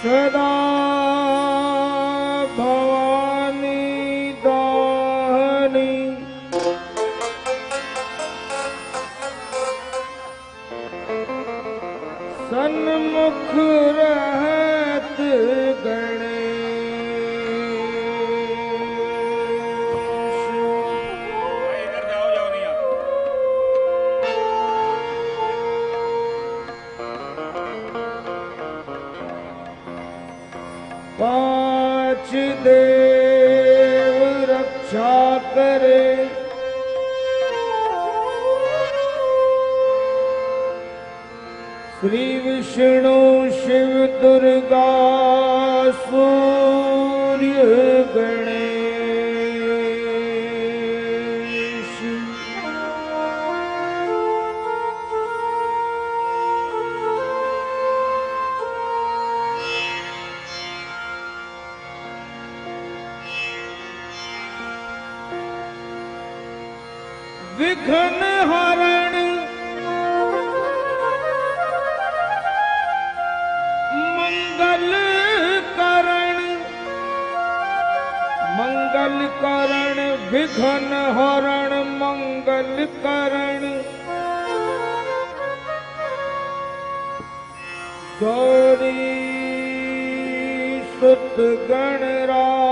सदा भवानी दाहनी। सन्मुख पाँच देव रक्षा करे। श्री विष्णु शिव दुर्गा विघ्न हरण। मंगल करण। मंगल करण विघ्न हरण मंगल करण। गौरी सुत गणराज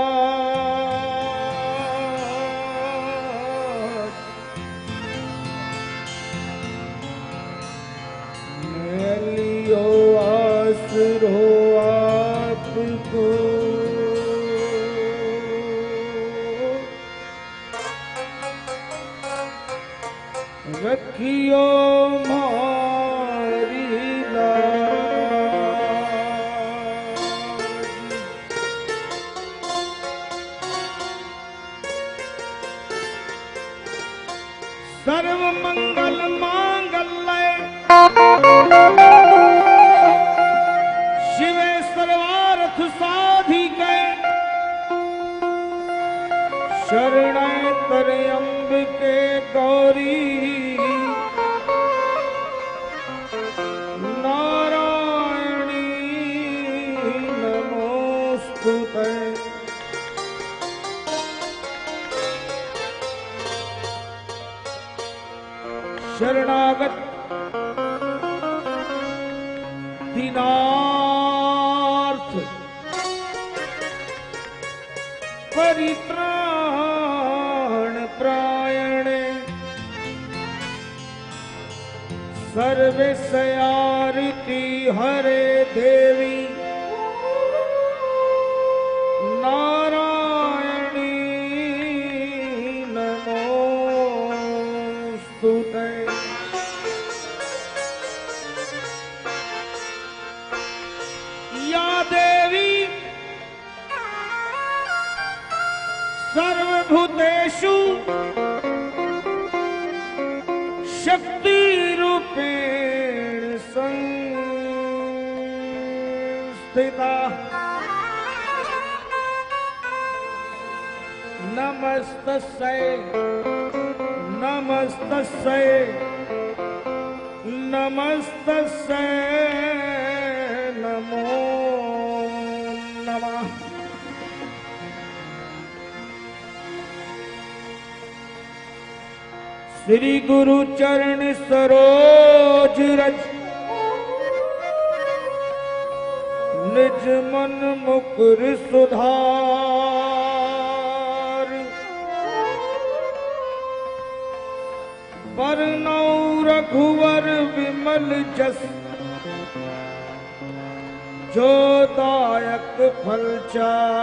लाज सर्व मंगल मांगल्य शिवे सर्वार्थ साधिके शरणाय त्र्यंबके गौरी। शरणागत दीनार्थ परित्राण प्रायणे सर्वस्यारती हरे देवी संस्थिता नमस्तस्यै। नमस्तस्यै। नमस्तस्यै। नमो नमः। श्री गुरु चरण सरोज रज। निज मन मुकुर सुधार। बरनौ रघुवर विमल जस। जो दायक फल चार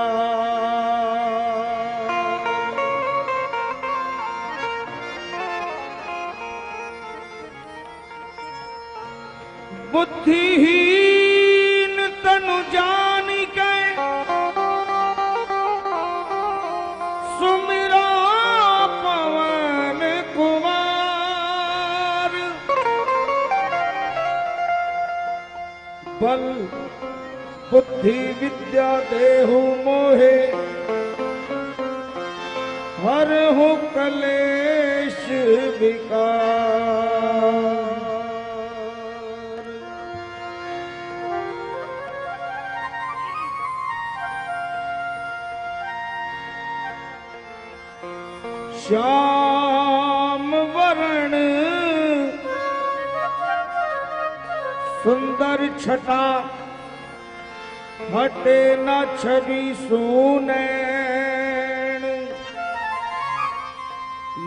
बुद्धिहीन बुद्धि विद्या देहु मोहे। हर हूँ कलेश विकार। श्याम वरण सुंदर छटा ਹਟੇ ਨਾ ਛਵੀ ਸੂਨੈਣ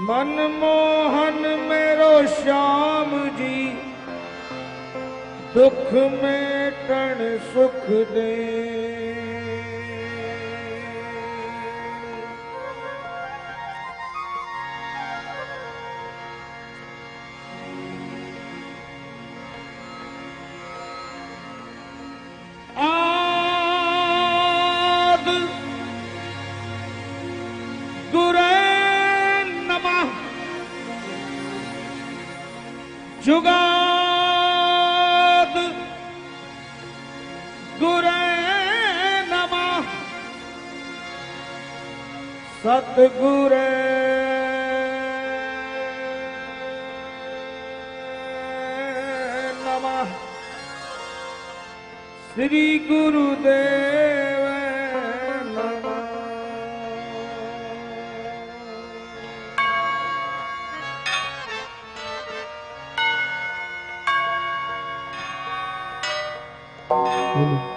ਮਨ ਮੋਹਨ ਮੇਰੋ ਸ਼ਾਮ ਜੀ ਦੁਖ ਮੇਟਣ ਸੁਖ ਦੇ। ਜੁਗਾਦ। ਗੁਰੇ ਨਮਾ। ਸਤ ਗੁਰੇ ਨਮਾ। ਸ੍ਰੀ ਗੁਰੂ ਦੇਵ Amen.